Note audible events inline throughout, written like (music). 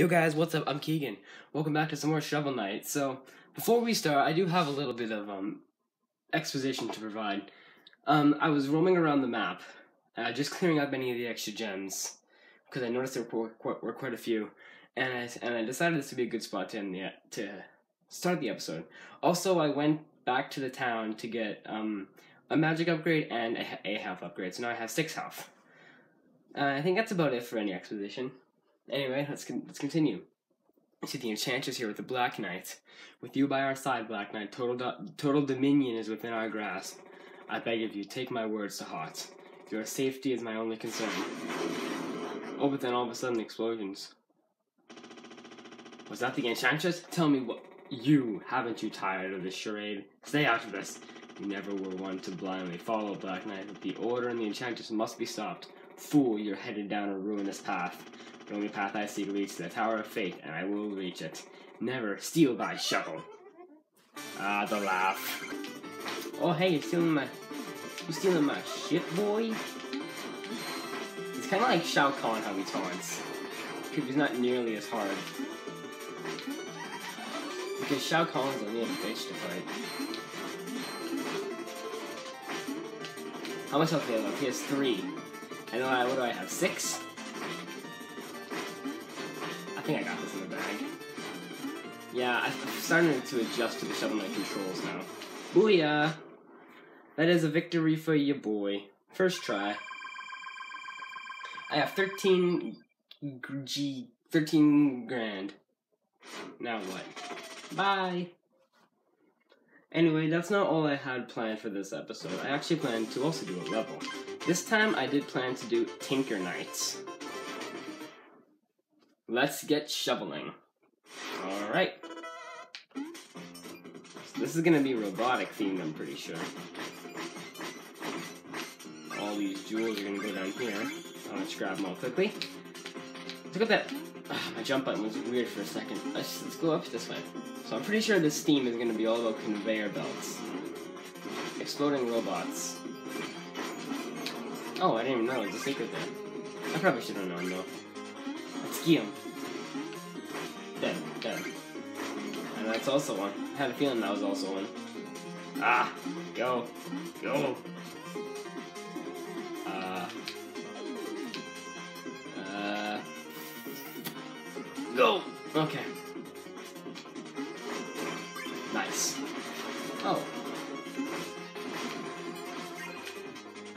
Yo guys, what's up? I'm Keegan. Welcome back to some more Shovel Knight. So, before we start, I do have a little bit of um exposition to provide. Um, I was roaming around the map, uh, just clearing up any of the extra gems because I noticed there were quite, were quite a few, and I and I decided this would be a good spot to end the to start the episode. Also, I went back to the town to get um a magic upgrade and a, a health upgrade, so now I have six health. Uh, I think that's about it for any exposition. Anyway, let's con- let's continue. See the enchantress here with the Black Knight. With you by our side, Black Knight, total do- total dominion is within our grasp. I beg of you, take my words to heart. Your safety is my only concern. Oh, but then all of a sudden, explosions. Was that the enchantress? Tell me what you haven't you tired of this charade? Stay out of this. You never were one to blindly follow Black Knight, but the order and the enchantress must be stopped. Fool, you're headed down a ruinous path. The only path I see leads to the Tower of Fate, and I will reach it. Never steal thy shovel. Ah, the laugh. Oh, hey, you're stealing my... You're stealing my shit, boy? It's kind of like Shao Kahn how he taunts. Except he's not nearly as hard. Because Shao Kahn's a little bitch to fight. How much health do I have? He has three. And I, what do I have? Six? I think I got this in the bag. Yeah, I'm starting to adjust to the Shovel Knight controls now. Booyah! That is a victory for you, boy. First try. I have 13 G, 13 grand. Now what? Bye! Anyway, that's not all I had planned for this episode. I actually planned to also do a level. This time I did plan to do Tinker Knights. Let's get shoveling. Alright. So this is gonna be robotic themed, I'm pretty sure. All these jewels are gonna go down here. I'll just grab them all quickly. Look at that. Ugh, my jump button was weird for a second. Let's, let's go up this way. So I'm pretty sure this theme is gonna be all about conveyor belts. Exploding robots. Oh, I didn't even know there's a secret there. I probably should have known though. Get. Dead, dead. And that's also one. I had a feeling that was also one. Ah, go, go. Uh, uh, go. Okay. Nice. Oh.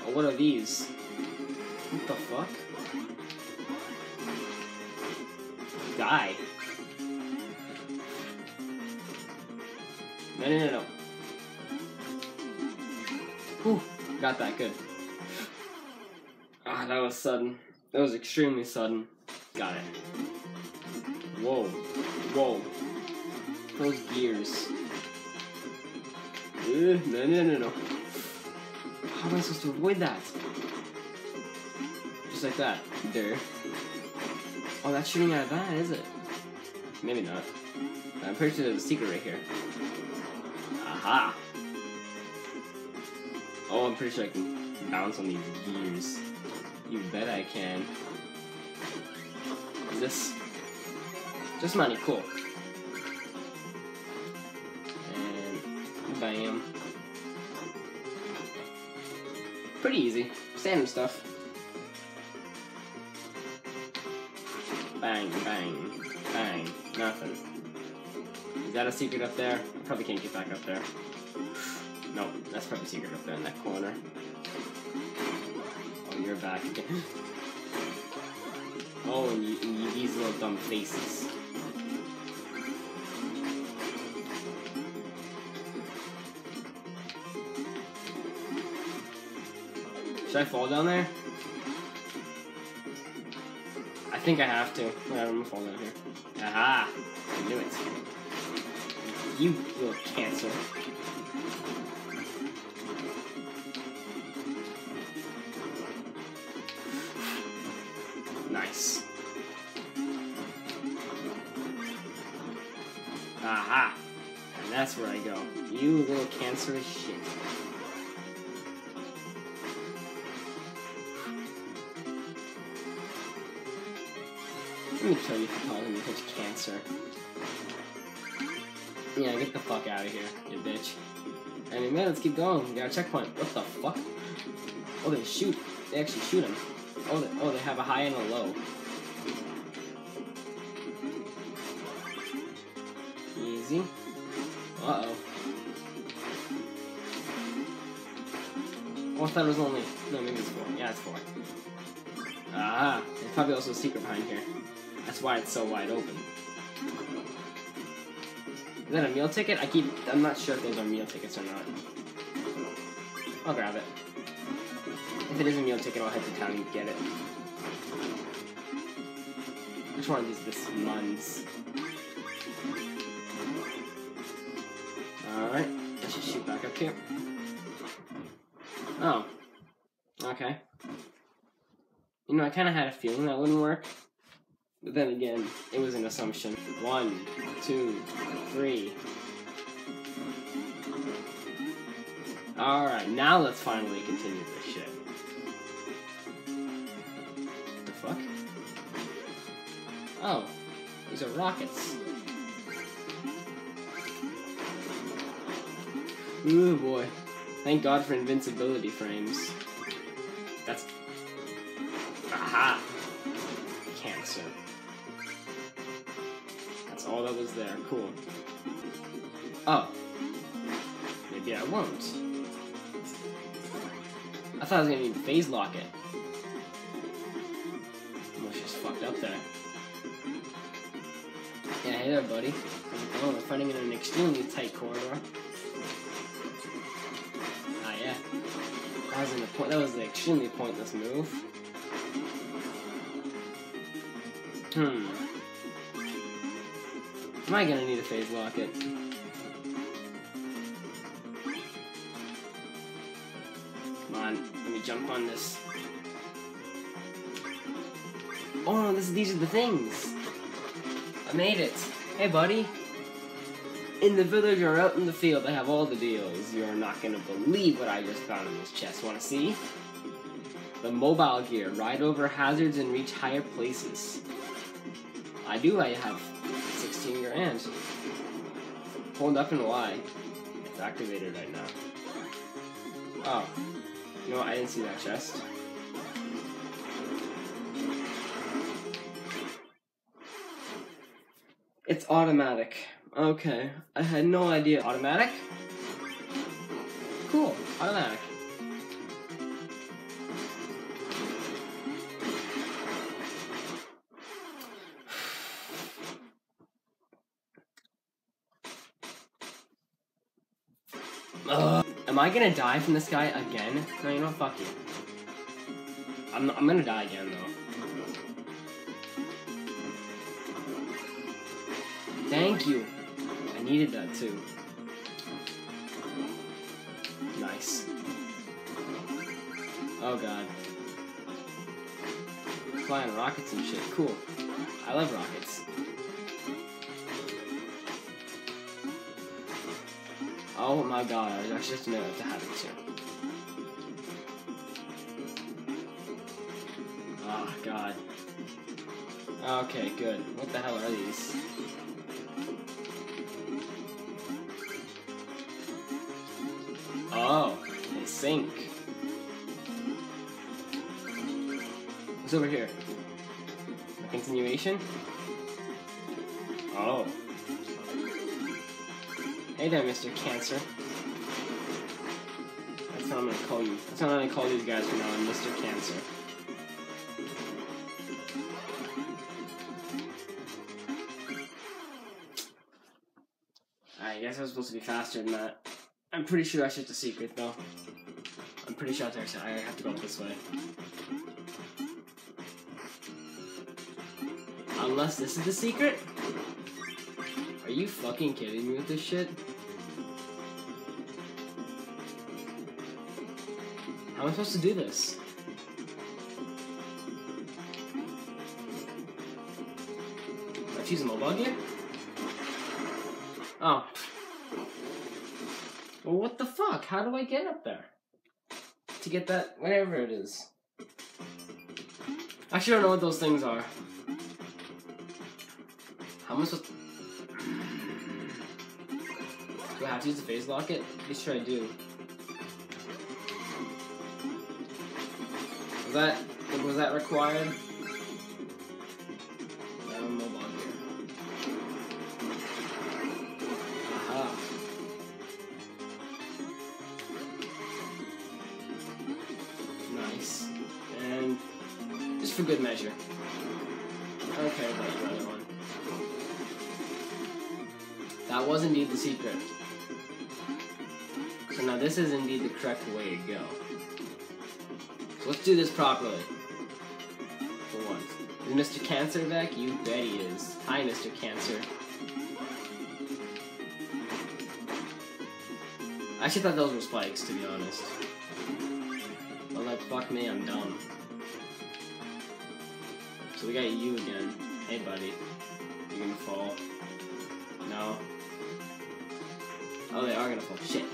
Oh, what are these? What the fuck? Die. No, no, no, no. Whew, got that good. Ah, that was sudden. That was extremely sudden. Got it. Whoa. Whoa. Those gears. Uh, no, no, no, no. How am I supposed to avoid that? Just like that. There. Oh, that's shooting out of that, is it? Maybe not. I'm pretty sure there's a secret right here. Aha! Oh, I'm pretty sure I can bounce on these gears. You bet I can. Is this... Just money, cool. And... Bam. Pretty easy. Standard stuff. Bang, bang, bang. Nothing. Is that a secret up there? I probably can't get back up there. No, that's probably secret up there in that corner. Oh, you're back again. (gasps) Oh, and you, and you these little dumb faces. Should I fall down there? I think I have to. Yeah, I'm gonna fall down here. Aha! I knew it. You little cancer. Nice. Aha! And that's where I go. You little cancerous shit. Me kill you for causing me such cancer. Yeah, get the fuck out of here, you bitch. I mean, man, let's keep going. We got a checkpoint. What the fuck? Oh, they shoot. They actually shoot him. Oh, they, oh, they have a high and a low. Easy. Uh-oh. Oh, I thought it was only... No, maybe it's four. Yeah, it's four. Ah, there's probably also a secret behind here. That's why it's so wide open. Is that a meal ticket? I keep... I'm not sure if those are meal tickets or not. I'll grab it. If it is a meal ticket, I'll head to town and get it. Which one these this Muns? Alright, let's just shoot back up here. Oh. Okay. You know, I kind of had a feeling that wouldn't work. But then again, it was an assumption. One, two, three. Alright, now let's finally continue this shit. The fuck? Oh, these are rockets. Ooh boy. Thank God for invincibility frames. That's... Was there. Cool. Oh. Maybe I won't. I thought I was gonna need phase locket. Almost just fucked up there. Yeah, hey there, buddy. Oh, we're fighting in an extremely tight corridor. That was, an, that was an extremely pointless move. Hmm. Am I gonna need a phase locket? Come on, let me jump on this. Oh, this, these are the things! I made it! Hey, buddy! in the village or out in the field, I have all the deals. You're not gonna believe what I just found in this chest. Wanna see? The mobile gear. Ride over hazards and reach higher places. I do, I have 16 grand. Hold up and Y. It's activated right now. Oh. What? I didn't see that chest. It's automatic. Okay, I had no idea. Automatic? Cool, automatic. I gonna die from this guy again? No, you know what? Fuck you. I'm, I'm gonna die again, though. Thank you. I needed that too. Nice. Oh god. Flying rockets and shit. Cool. I love rockets. Oh my god, I was actually just know to have it too. Oh god. Okay, good. What the hell are these? Oh, they sink. What's over here? A continuation? Oh. Hey there, Mr. Cancer. That's how I'm gonna call you. That's how I'm gonna call these guys from now on, Mr. Cancer. I guess I was supposed to be faster than that. I'm pretty sure that's just a secret, though. I'm pretty sure I have to go this way. Unless this is the secret? Are you fucking kidding me with this shit? How am I supposed to do this? Let's use a mobile gear? Oh. Well, what the fuck? How do I get up there? To get that, whatever it is. I actually don't know what those things are. How am I supposed to... Do I have to use the phase locket? Pretty sure I do. Was that... Was that required? Nice. And just for good measure. Okay, about the other one. That was indeed the secret. So now this is indeed the correct way to go. Let's do this properly. For once. Is Mr. Cancer back? You bet he is. Hi, Mr. Cancer. I actually thought those were spikes, to be honest. But like, fuck me, I'm dumb. So we got you again. Hey, buddy. You're gonna fall? No. Oh, they are gonna fall. Shit.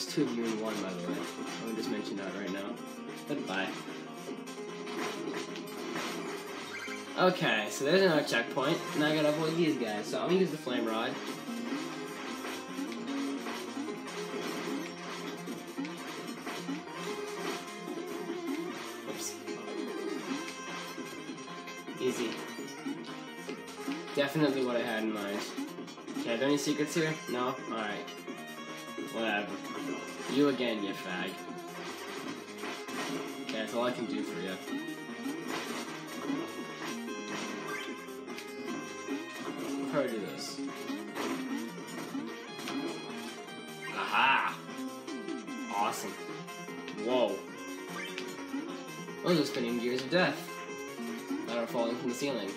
There's two of you in one, by the way. I would just mention that right now. Goodbye. Okay, so there's another checkpoint. Now I gotta avoid these guys. So I'm gonna use the flame rod. Oops. Easy. Definitely what I had in mind. Okay, are there any secrets here? No? Alright. Whatever. You again, you fag. Okay, that's all I can do for you. How do I do this? Aha! Awesome. Whoa. Those are spinning gears of death that are falling from the ceiling.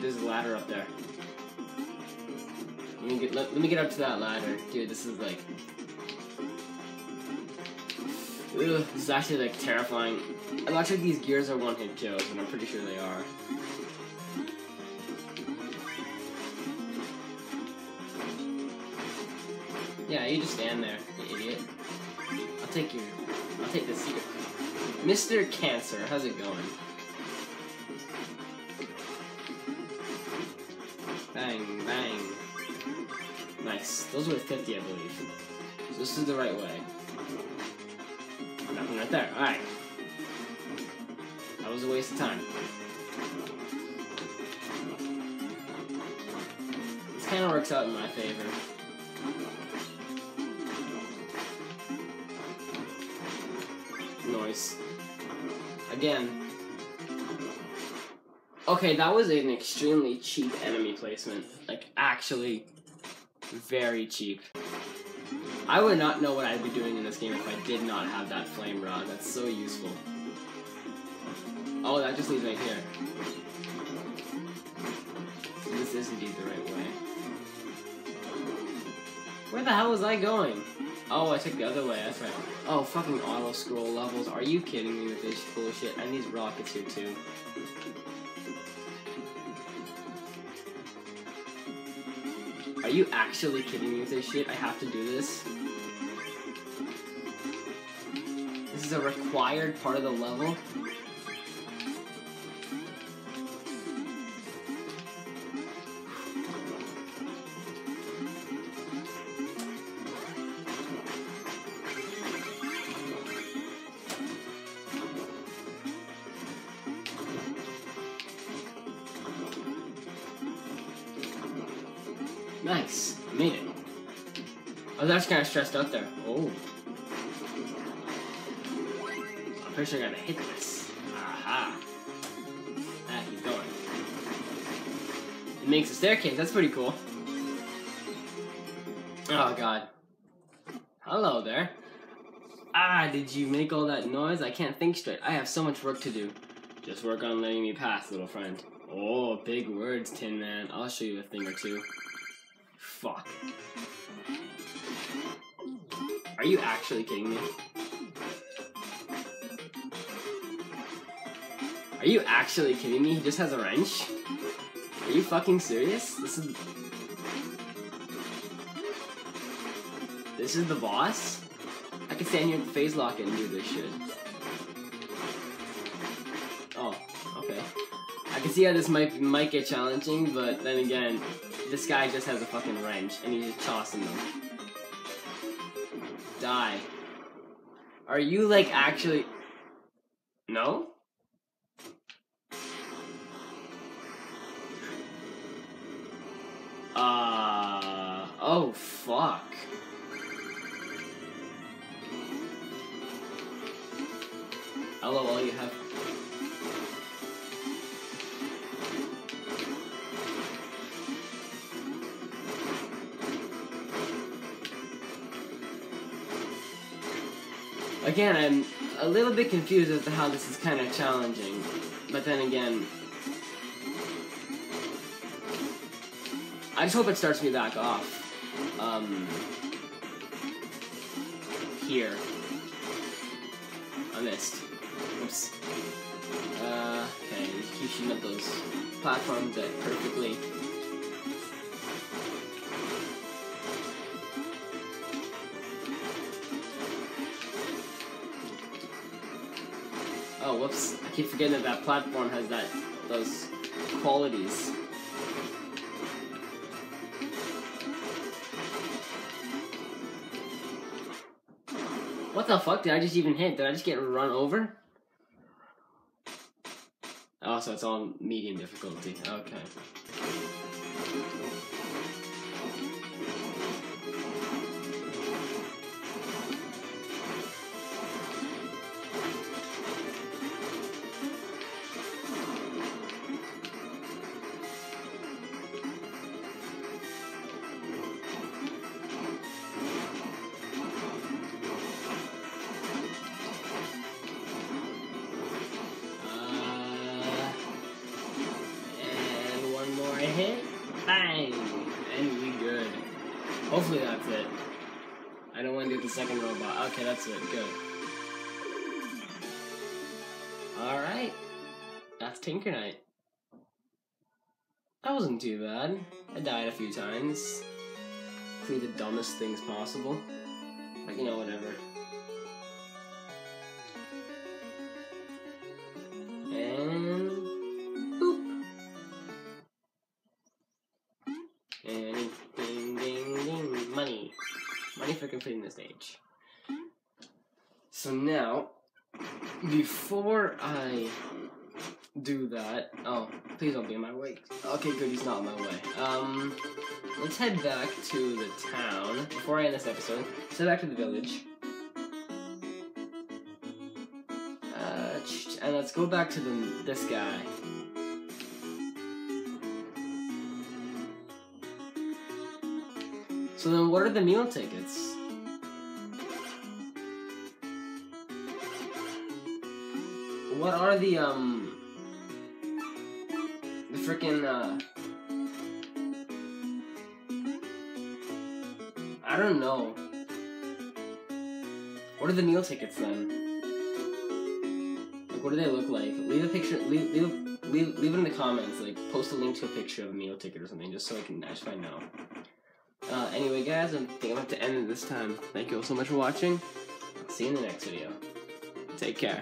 There's a ladder up there. Let me get let, let me get up to that ladder. Dude, this is like Ugh, this is actually like terrifying. It looks like these gears are one hit kills, and I'm pretty sure they are. Yeah, you just stand there, you idiot. I'll take your I'll take the secret. Mr. Cancer, how's it going? Bang, bang. Nice. Those were 50, I believe. So this is the right way. Nothing right there. Alright. That was a waste of time. This kind of works out in my favor. Noise. Again. Okay, that was an extremely cheap enemy placement. Like, actually, very cheap. I would not know what I'd be doing in this game if I did not have that flame rod. That's so useful. Oh, that just leads right here. This is indeed the right way. Where the hell was I going? Oh, I took the other way, that's right. Oh, fucking auto scroll levels. Are you kidding me with this bullshit? And these rockets here too. Are you actually kidding me with this shit? I have to do this? This is a required part of the level? Nice. I made it. Oh, actually kind of stressed out there. Oh. I'm pretty sure I gotta hit this. Aha. Ah, keep going. It makes a staircase. That's pretty cool. Oh, God. Hello there. Ah, did you make all that noise? I can't think straight. I have so much work to do. Just work on letting me pass, little friend. Oh, big words, Tin Man. I'll show you a thing or two. Fuck. Are you actually kidding me? Are you actually kidding me? He just has a wrench? Are you fucking serious? This is... This is the boss? I can stand here and phase lock and do this shit. Oh, okay. I can see how this might might get challenging, but then again, this guy just has a fucking wrench and he's just tossing them. Die. Are you like actually... No? Uh... Oh, fuck. LOL, you have... Again, I'm a little bit confused as to how this is kind of challenging. But then again... I just hope it starts me back off. Um... Here. I missed. Oops. Uh, okay, keep shooting up those platforms that perfectly. Whoops. I keep forgetting that that platform has that, those qualities. What the fuck did I just even hit? Did I just get run over? Oh, so it's on medium difficulty. Okay. Hopefully that's it. I don't want to do the second robot. Okay, that's it. Good. Alright. That's Tinker Knight. That wasn't too bad. I died a few times. Through the dumbest things possible. But you know, whatever. And boop. And Money for completing the stage. So now, before I do that, oh, please don't be in my way. Okay, good, he's not in my way. Um, let's head back to the town. Before I end this episode, let's head back to the village. Uh, and let's go back to the this guy. So then, what are the meal tickets? What are the um the freaking uh I don't know. What are the meal tickets then? Like, what do they look like? Leave a picture. Leave leave leave, leave it in the comments. Like, post a link to a picture of a meal ticket or something, just so I can actually know. Uh, anyway, guys, I think I'm gonna to end it this time. Thank you all so much for watching. See you in the next video. Take care.